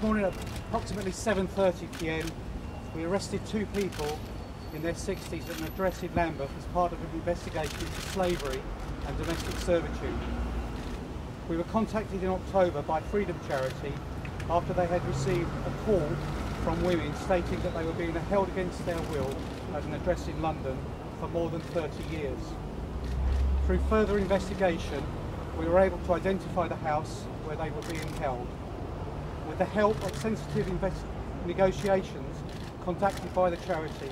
This morning at approximately 7.30pm we arrested two people in their 60s at an address in Lambeth as part of an investigation into slavery and domestic servitude. We were contacted in October by Freedom Charity after they had received a call from women stating that they were being held against their will at an address in London for more than 30 years. Through further investigation, we were able to identify the house where they were being held. With the help of sensitive negotiations conducted by the charity,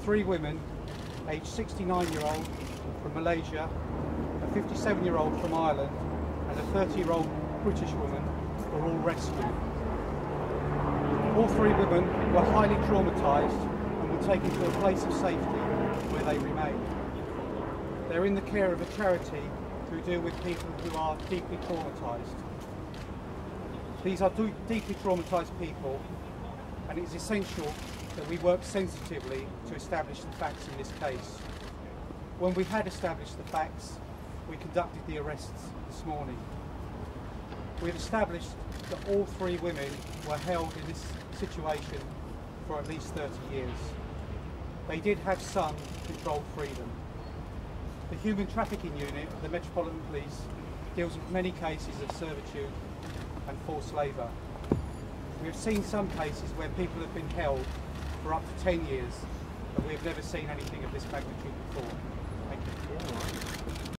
three women, aged 69 year old from Malaysia, a 57 year old from Ireland and a 30 year old British woman were all rescued. All three women were highly traumatised and were taken to a place of safety where they remain. They're in the care of a charity who deal with people who are deeply traumatised. These are deeply traumatised people and it's essential that we work sensitively to establish the facts in this case. When we had established the facts, we conducted the arrests this morning. We've established that all three women were held in this situation for at least 30 years. They did have some controlled freedom. The Human Trafficking Unit of the Metropolitan Police deals with many cases of servitude and forced labour. We have seen some cases where people have been held for up to 10 years, but we have never seen anything of this magnitude before. Thank you.